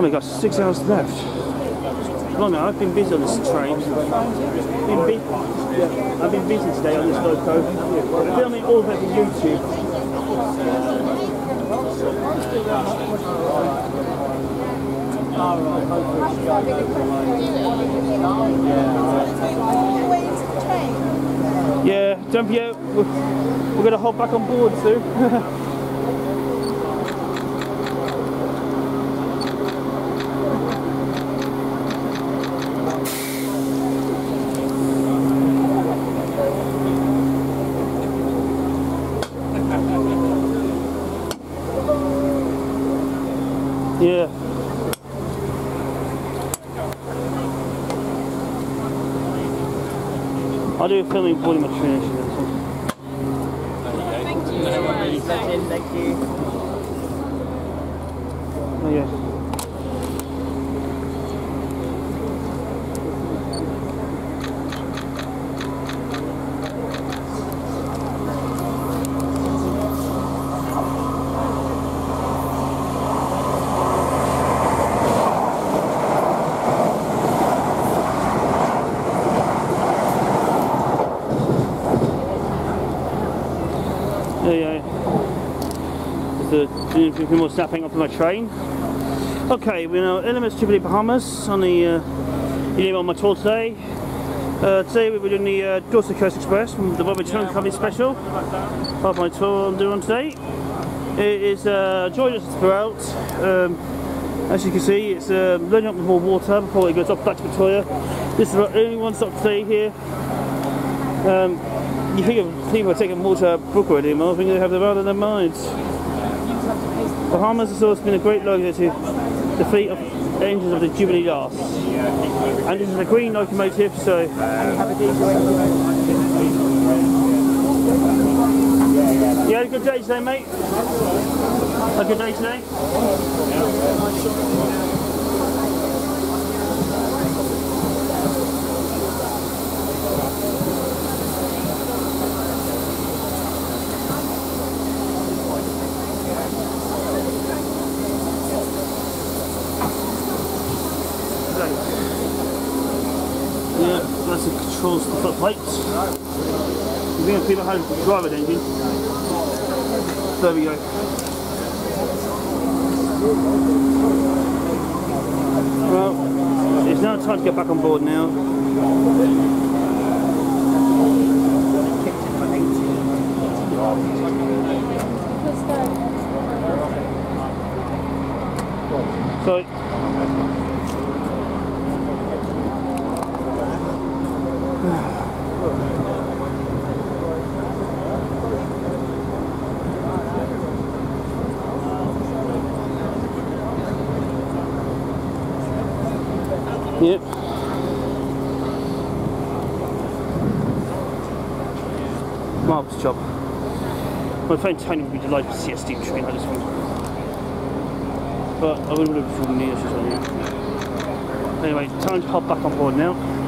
We've got six hours left. Blimey, I've been busy on this train. Been bu- I've been busy today on this loco. Filming all for YouTube. Yeah, don't we're, we're going to hop back on board soon. yeah. I'll do a filming boarding my train actually. that's all. Thank you. Oh, Yeah, yeah. Just uh, doing a few more snapping off my train. Okay, we're now LMS Jubilee Bahamas on the uh, you know, on my tour today. Uh, today we're doing the uh, Dorset Coast Express from the Bobby Trunk Company special. Part of my tour I'm doing today. It is uh, joined us throughout. Um, as you can see, it's uh, loading up with more water before it goes up back to Victoria. This is the only one stop today here. Um, you think of people taking water book already anymore, I think they have the their in their minds. Bahamas has always been a great loco to the fleet of engines of the Jubilee Yard. And this is a green locomotive, so you had a good day today, mate? A good day today? Yeah, that's the controls the plates. We're going to people home to drive an engine. There we go. Well, it's now time to get back on board now. So, Yep. Marvellous job. My friend Tony would be delighted to see a steam train like this one. But I wouldn't have near this one. Anyway, time to hop back on board now.